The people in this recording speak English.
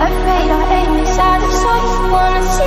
Afraid our aim is out of sight. Wanna